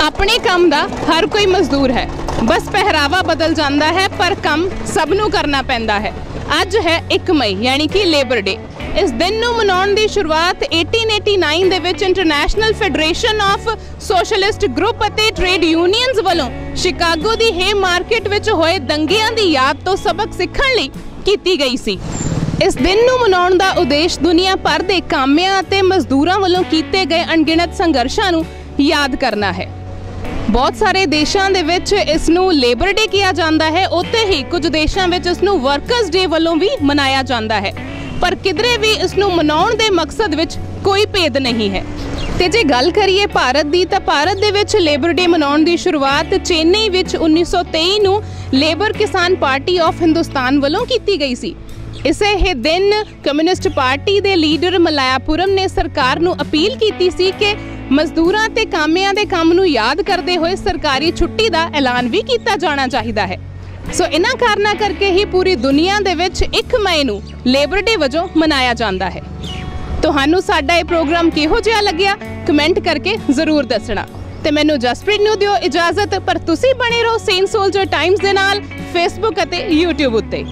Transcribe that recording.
ਆਪਣੇ ਕੰਮ ਦਾ ਹਰ ਕੋਈ ਮਜ਼ਦੂਰ ਹੈ। ਬਸ ਪਹਿਰਾਵਾ ਬਦਲ ਜਾਂਦਾ ਹੈ, ਪਰ ਕੰਮ ਸਭ ਨੂੰ ਕਰਨਾ ਪੈਂਦਾ ਹੈ। ਅੱਜ ਹੈ 1 ਮਈ, ਯਾਨੀ ਕਿ ਲੇਬਰ ਡੇ। ਇਸ ਦਿਨ ਨੂੰ ਮਨਾਉਣ ਦੀ ਸ਼ੁਰੂਆਤ 1889 ਦੇ ਵਿੱਚ international federation of socialist group ਅਤੇ ਟ੍ਰੇਡ ਯੂਨੀਅਨਸ ਵੱਲੋਂ ਸ਼ਿਕਾਗੋ ਦੀ ਹੇ ਮਾਰਕੀਟ ਵਿੱਚ ਹੋਏ ਦੰਗਿਆਂ ਦੀ ਯਾਦ ਤੋਂ ਸਬਕ ਸਿੱਖਣ ਲਈ ਕੀਤੀ ਗਈ ਸੀ। ਇਸ ਦਿਨ ਨੂੰ ਮਨਾਉਣ ਦਾ ਉਦੇਸ਼ ਦੁਨੀਆ ਭਰ ਦੇ ਕਾਮਿਆਂ ਅਤੇ ਮਜ਼ਦੂਰਾਂ ਵੱਲੋਂ ਕੀਤੇ ਗਏ ਅਣਗਿਣਤ ਸੰਘਰਸ਼ਾਂ ਨੂੰ ਯਾਦ ਕਰਨਾ ਹੈ। ਬਹੁਤ ਸਾਰੇ ਦੇਸ਼ਾਂ ਦੇ ਵਿੱਚ ਇਸ ਨੂੰ ਲੇਬਰ ਡੇ ਕਿਹਾ ਜਾਂਦਾ ਹੈ। ਉੱਥੇ ਹੀ ਕੁਝ ਦੇਸ਼ਾਂ ਵਿੱਚ ਇਸ ਨੂੰ ਵਰਕਰਸ ਡੇ ਵੱਲੋਂ ਵੀ ਮਨਾਇਆ ਜਾਂਦਾ ਹੈ। ਪਰ ਕਿਧਰੇ ਵੀ ਇਸ ਨੂੰ ਮਨਾਉਣ ਦੇ ਮਕਸਦ ਵਿੱਚ ਕੋਈ ਭੇਦ ਨਹੀਂ ਹੈ। ਤੇ ਜੇ ਗੱਲ ਕਰੀਏ ਭਾਰਤ ਦੀ, ਤਾਂ ਭਾਰਤ ਦੇ ਵਿੱਚ ਲੇਬਰ ਡੇ ਮਨਾਉਣ ਦੀ ਸ਼ੁਰੂਆਤ ਚੇਨਈ ਵਿੱਚ 1923 ਨੂੰ ਲੇਬਰ ਕਿਸਾਨ ਪਾਰਟੀ ਆਫ ਹਿੰਦੁਸਤਾਨ ਵੱਲੋਂ ਕੀਤੀ ਗਈ ਸੀ। ਇਸੇ ਹੀ ਦਿਨ ਕਮਿਊਨਿਸਟ ਪਾਰਟੀ ਦੇ ਲੀਡਰ ਮਲਾਇਆਪੁਰਮ ਨੇ ਸਰਕਾਰ ਨੂੰ ਅਪੀਲ ਕੀਤੀ ਸੀ ਕਿ ਮਜ਼ਦੂਰਾਂ ਤੇ ਕਾਮਿਆਂ ਦੇ ਕੰਮ ਨੂੰ ਯਾਦ ਕਰਦੇ ਹੋਏ ਸਰਕਾਰੀ ਛੁੱਟੀ ਦਾ ਐਲਾਨ ਵੀ ਕੀਤਾ ਜਾਣਾ ਚਾਹੀਦਾ ਹੈ। ਸੋ ਇਹਨਾਂ ਕਾਰਨਾਂ ਕਰਕੇ ਹੀ ਪੂਰੀ ਦੁਨੀਆ ਦੇ ਵਿੱਚ 1 ਮਈ ਨੂੰ ਲੇਬਰ ਡੇ ਵਜੋਂ ਮਨਾਇਆ ਜਾਂਦਾ ਹੈ। ਤੁਹਾਨੂੰ ਸਾਡਾ ਇਹ ਪ੍ਰੋਗਰਾਮ ਕਿਹੋ ਜਿਹਾ ਲੱਗਿਆ? ਕਮੈਂਟ ਕਰਕੇ ਜ਼ਰੂਰ ਦੱਸਣਾ। ਤੇ ਮੈਨੂੰ ਜਸਪ੍ਰੀਤ ਨੂੰ ਦਿਓ ਇਜਾਜ਼ਤ, ਪਰ ਤੁਸੀਂ ਬਣੇ ਰਹੋ ਸੇਨ ਸੋਲਜਰ ਟਾਈਮਸ ਦੇ ਨਾਲ ਫੇਸਬੁੱਕ ਅਤੇ YouTube ਉੱਤੇ।